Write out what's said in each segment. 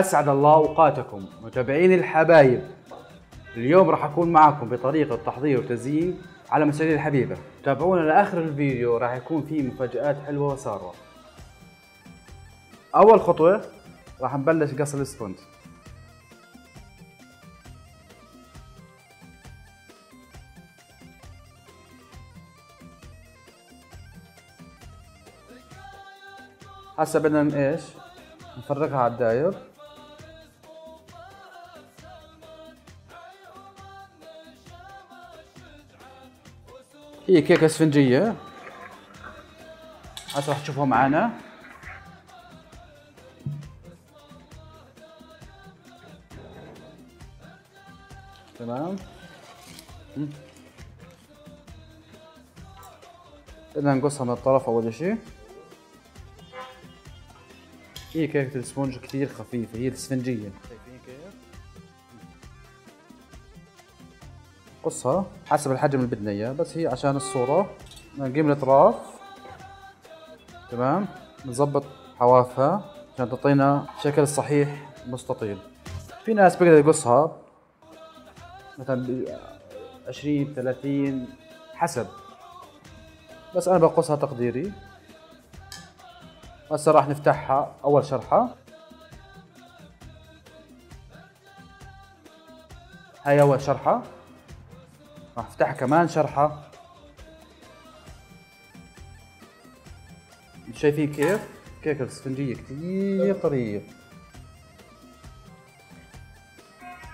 أسعد الله أوقاتكم. متابعين الحبايب اليوم راح أكون معكم بطريقة تحضير وتزيين على مشاريع الحبيبة. تابعونا لآخر الفيديو راح يكون فيه مفاجآت حلوة وسارة. أول خطوة راح نبلش قص السبونج هسه بدنا إيش؟ نفرغها على الداير. هي كيكة اسفنجية. هسه راح تشوفوها معانا. تمام. بدنا نقصها من الطرف أول اشي هي كيكة السبونج كثير خفيفة هي الإسفنجية. شايفين كيف؟ قصها حسب الحجم اللي بدنا اياه بس هي عشان الصورة. نجيب الأطراف. تمام؟ نظبط حوافها عشان تعطينا شكل صحيح مستطيل. في ناس بيقدر يقصها مثلا 20 30 حسب. بس أنا بقصها تقديري. هسه راح نفتحها أول شرحة. هاي أول شرحة. راح أفتحها كمان شرحة. شايفين كيف؟ كيكة الإسفنجية؟ كثير طرية.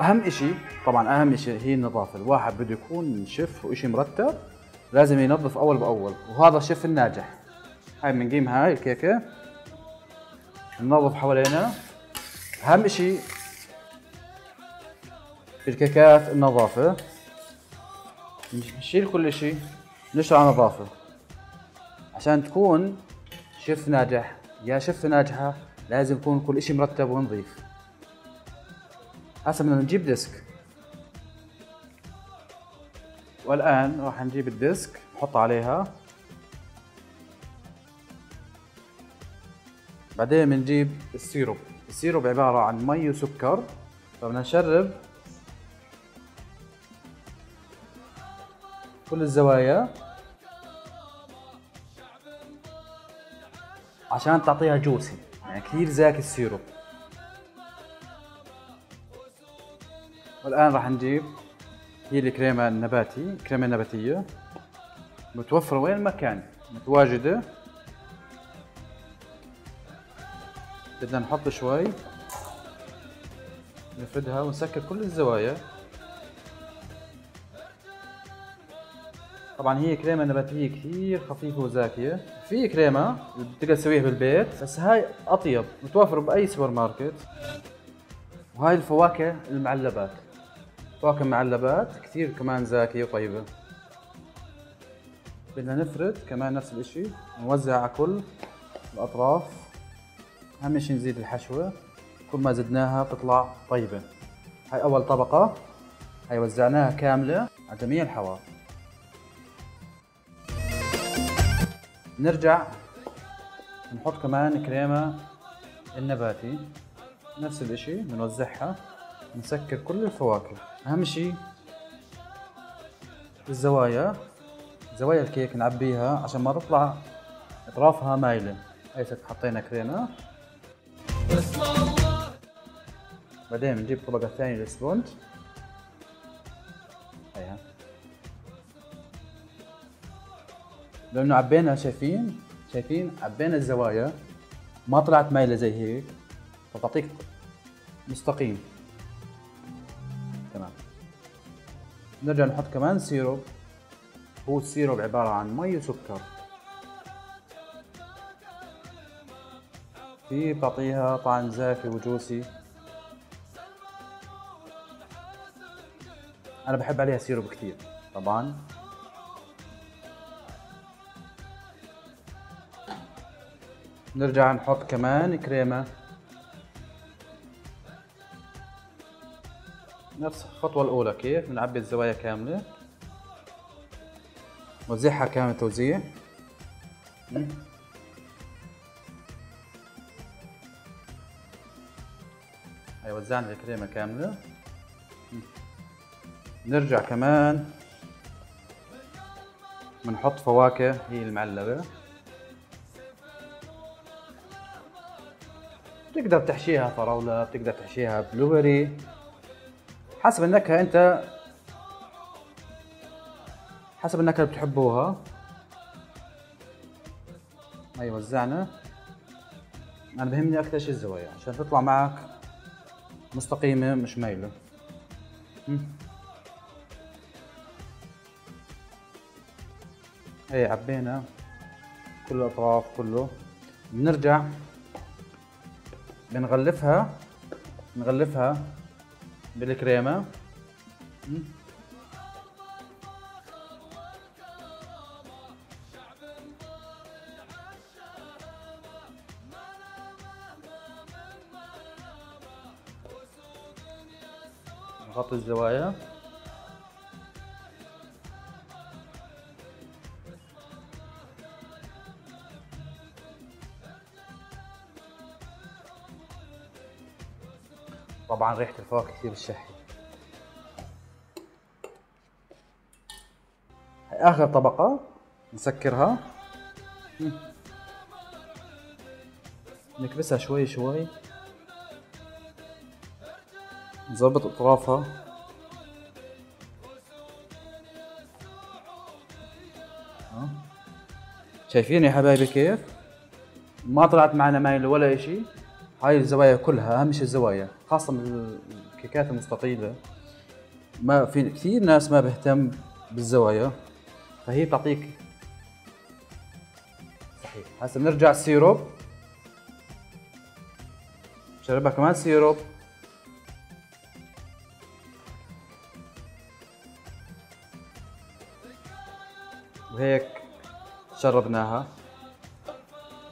أهم إشي طبعا أهم إشي هي النظافة. الواحد بده يكون شيف وإشي مرتب لازم ينظف أول بأول وهذا الشيف الناجح. هاي بنقيم هاي الكيكة ننظف حوالينا. أهم إشي في الكيكات النظافة. نشيل كل اشي نشتغل على نظافة عشان تكون شيف ناجح يا شيف ناجحة لازم يكون كل اشي مرتب ونظيف. هسه بدنا نجيب disc. والآن راح نجيب ال disc نحط عليها. بعدين بنجيب ال syrup. ال syrup عبارة عن مي وسكر. فبدنا نشرب. كل الزوايا. عشان تعطيها جوسي. يعني كثير زاكي السيروب. والآن راح نجيب هي الكريمة النباتي الكريمة النباتية متوفرة وين ما كان. متواجدة. بدنا نحط شوي. نفردها ونسكر كل الزوايا. طبعا هي كريمة نباتية كثير خفيفة وزاكية. في كريمة بتقدر تسويها بالبيت بس هاي أطيب. متوفرة بأي سوبر ماركت. وهاي الفواكه المعلبات. فواكه معلبات كثير كمان زاكية وطيبة. بدنا نفرد كمان نفس الإشي نوزع على كل الأطراف. أهم شي نزيد الحشوة. كل ما زدناها بتطلع طيبة. هاي أول طبقة. هاي وزعناها كاملة على جميع الحواف. نرجع نحط كمان كريمة النباتي نفس الإشي بنوزعها نسكر كل الفواكه. أهم شي الزوايا زوايا الكيك نعبيها عشان ما تطلع أطرافها مايلة. هي حطينا كريمة. بعدين بنجيب الطبقة الثانية لل sponge لأنه عبينا شايفين شايفين عبينا الزوايا ما طلعت مايلة زي هيك فتعطيك مستقيم. تمام. نرجع نحط كمان syrup. هو ال syrup عبارة عن مي وسكر. في بعطيها طعم زاكي وجوسي. أنا بحب عليها سيروب كثير طبعا. نرجع نحط كمان كريمة. نفس الخطوة الأولى كيف؟ بنعبي الزوايا كاملة. نوزعها كامل توزيع. هي وزعنا الكريمة كاملة. نرجع كمان. بنحط فواكه هي المعلبة. بتقدر تحشيها فراولة بتقدر تحشيها بلوبري حسب النكهة أنت حسب النكهة اللي بتحبوها. هاي وزعنا. أنا بهمني أكثر شيء الزوايا عشان تطلع معك مستقيمة مش مايلة. هي عبينا كل الأطراف كله. بنرجع بنغلفها نغلفها بالكريمة. نغطي الزوايا. طبعا ريحة الفواكه كثير بتشهي هاي آخر طبقة نسكرها. نكبسها شوي شوي. نظبط أطرافها. شايفين يا حبايبي كيف؟ ما طلعت معنا مايلة ولا إشي. هاي الزوايا كلها شيء الزوايا خاصة من الكيكات المستطيلة. ما في كثير ناس ما بهتم بالزوايا فهي بتعطيك صحيح. هسه بنرجع السيروب. شربها كمان سيروب. وهيك شربناها.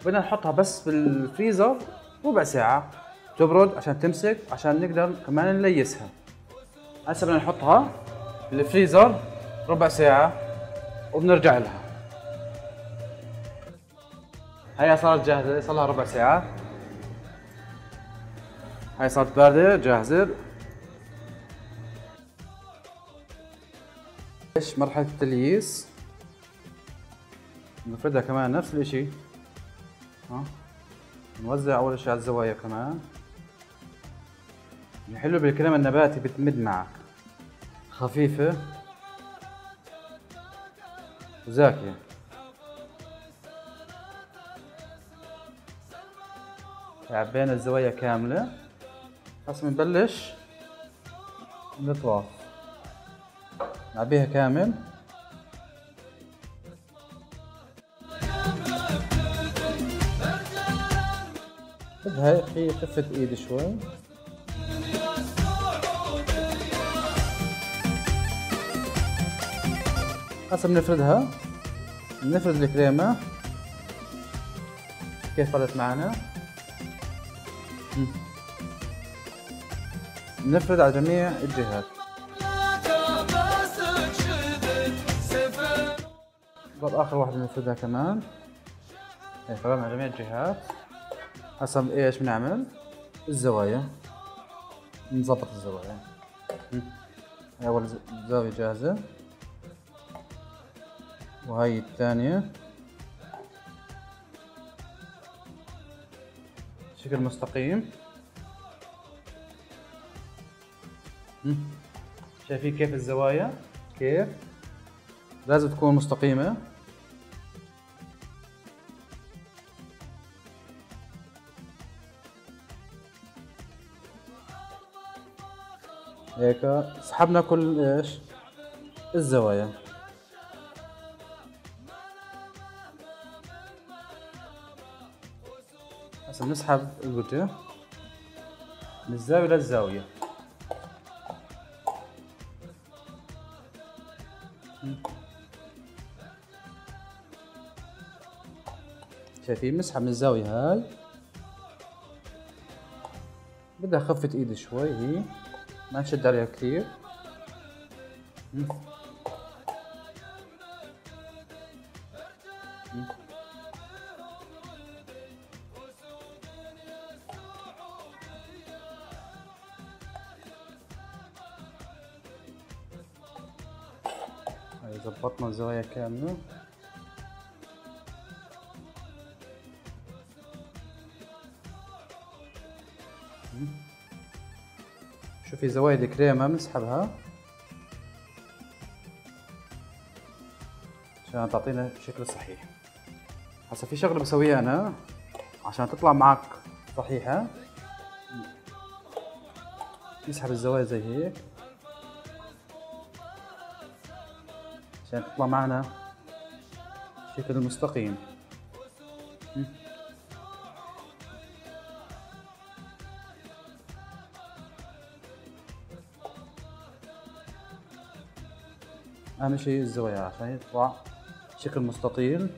بدنا نحطها بس بالفريزر. ربع ساعة تبرد عشان تمسك عشان نقدر كمان نليسها. هسه بدنا نحطها بالفريزر ربع ساعة وبنرجع لها. هيا صارت جاهزة صار لها ربع ساعة. هاي صارت باردة جاهزة. إيش مرحلة التلييس؟ نفردها كمان نفس الإشي. ها؟ نوزع أول شيء على الزوايا كمان. الحلو بالكريمه النباتي بتمد معك. خفيفة. وزاكية. عبينا الزوايا كاملة. هسه بنبلش. الاطراف نعبيها كامل. بدها هي خفة ايد شوي. هسه بنفردها. بنفرد الكريمة. كيف فردت معنا؟ بنفرد على جميع الجهات. ضل آخر واحدة بنفردها كمان. هي على جميع الجهات. حسب إيش بنعمل؟ الزوايا. نظبط الزوايا. هاي أول زاوية جاهزة. وهاي الثانية. شكل مستقيم. شايفين كيف الزوايا؟ كيف؟ لازم تكون مستقيمة. هيك. سحبنا كل إيش؟ الزوايا. هسه بنسحب الوجه من الزاوية للزاوية شايفين؟ مسحب من الزاوية هاي. بدها خفة إيدي شوي هي. ما نشد عليها كثير مم. ظبطنا الزوايا كاملة شوفي زوايد الكريمة بنسحبها عشان تعطينا شكل صحيح. هسا في شغلة بسويها أنا عشان تطلع معك صحيحة. نسحب الزوايا زي هيك. عشان تطلع معنا شكل مستقيم. أهم شيء الزوايا عشان يطلع شكل مستطيل.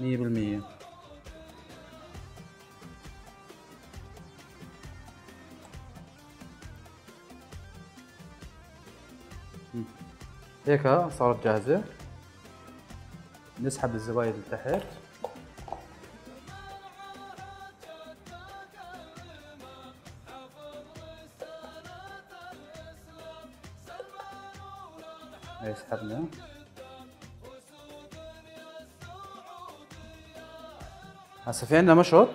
مية بالمية. هيك صارت جاهزة. نسحب الزوايد لتحت. سحبنا هسا في عندنا مشط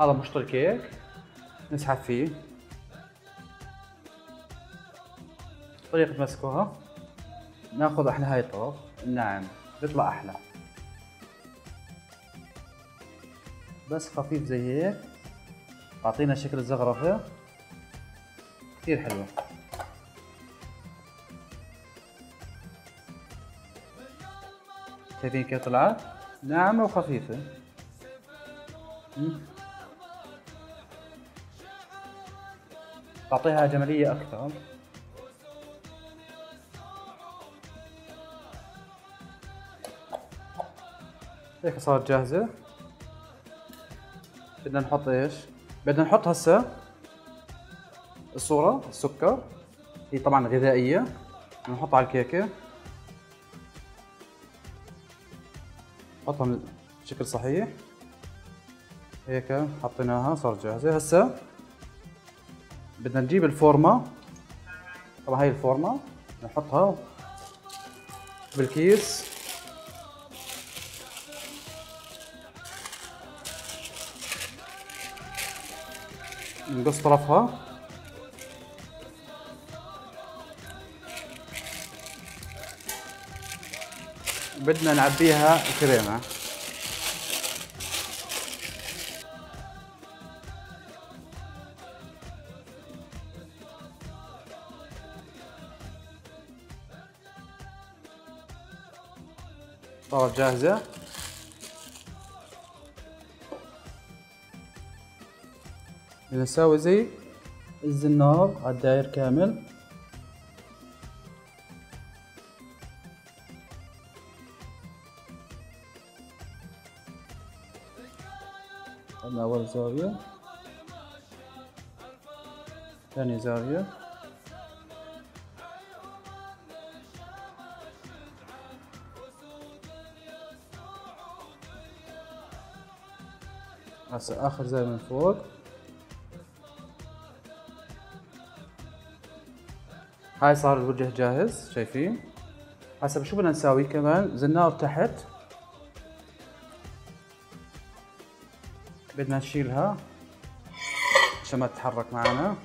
هذا مشط الكيك. نسحب فيه. طريقة مسكوها. ناخذ إحنا هاي الطرف. الناعم بيطلع أحلى. بس خفيف زي هيك. تعطينا شكل زغرفة. كثير حلوة. شايفين كيف طلعت؟ ناعمة وخفيفة. تعطيها جمالية أكثر. هيك صارت جاهزة. بدنا نحط إيش؟ بدنا نحط هسه الصورة السكر. هي طبعا غذائية. نحطها على الكيكة. نحطها بشكل صحيح. هيك حطيناها صارت جاهزة. هسه بدنا نجيب الفورمة. طبعا هاي الفورمة نحطها بالكيس. نقص طرفها. بدنا نعبيها كريمة. صارت جاهزة؟ نساوي زي الزنار على الداير كامل. هذا أول زاوية. ثاني زاوية. هسه آخر زاوية من فوق. هاي صار الوجه جاهز شايفين؟ هسه شو بدنا نساوي كمان؟ زنار تحت بدنا نشيلها عشان ما تتحرك معنا.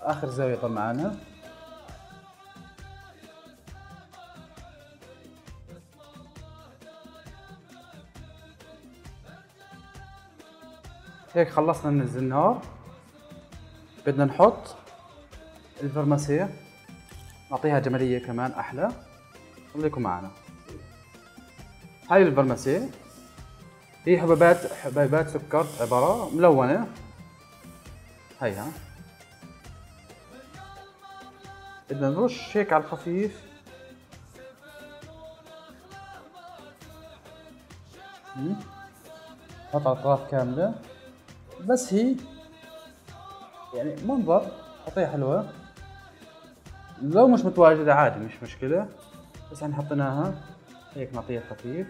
آخر زاوية طب معانا هيك خلصنا من الزنار بدنا نحط الفرماسية. نعطيها جمالية كمان أحلى. خليكم معنا. هاي الفرماسية هي حبيبات حبيبات سكر عبارة ملونة. هيها. بدنا نرش هيك على الخفيف. نحط على الاطراف كاملة. بس هي يعني منظر خطية حلوة. لو مش متواجدة عادي مش مشكلة. بس إحنا حطيناها. هيك نعطيها خفيف.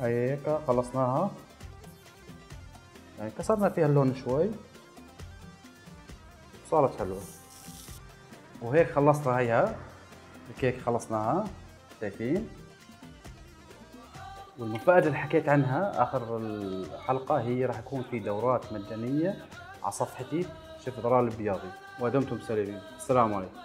هيك خلصناها. يعني كسرنا فيها اللون شوي. صارت حلوة. وهيك خلصنا هيها. الكيك خلصناها. شايفين والمفاجأة اللي حكيت عنها آخر الحلقة هي راح يكون في دورات مجانية على صفحتي شيف ضرار البياضي. ودمتم سليمين السلام عليكم.